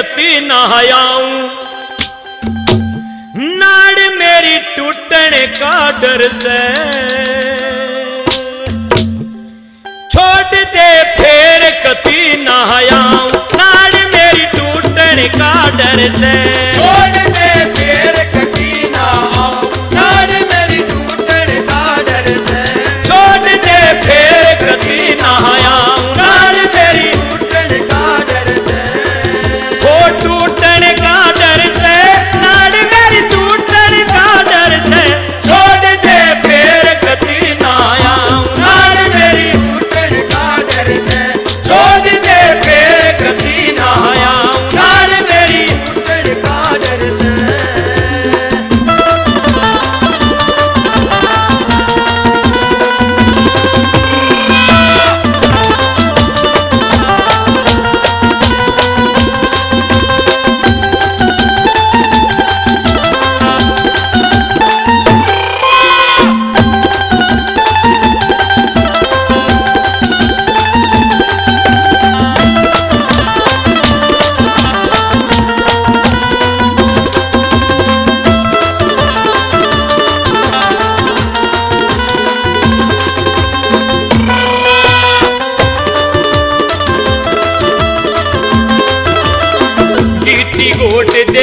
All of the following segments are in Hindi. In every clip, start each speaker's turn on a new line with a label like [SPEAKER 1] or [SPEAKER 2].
[SPEAKER 1] गति नहायाऊ। नाड़ मेरी टूटने का डर से। छोड़ दे फेर कति नहायाऊ। नाड़ मेरी टूटने का डर से।
[SPEAKER 2] छोड़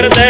[SPEAKER 1] perder.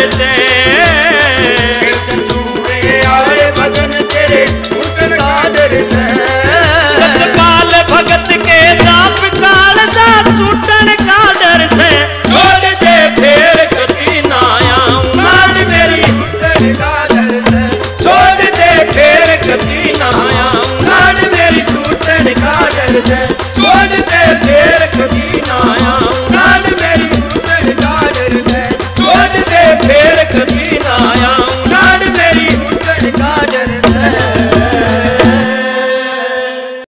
[SPEAKER 1] करते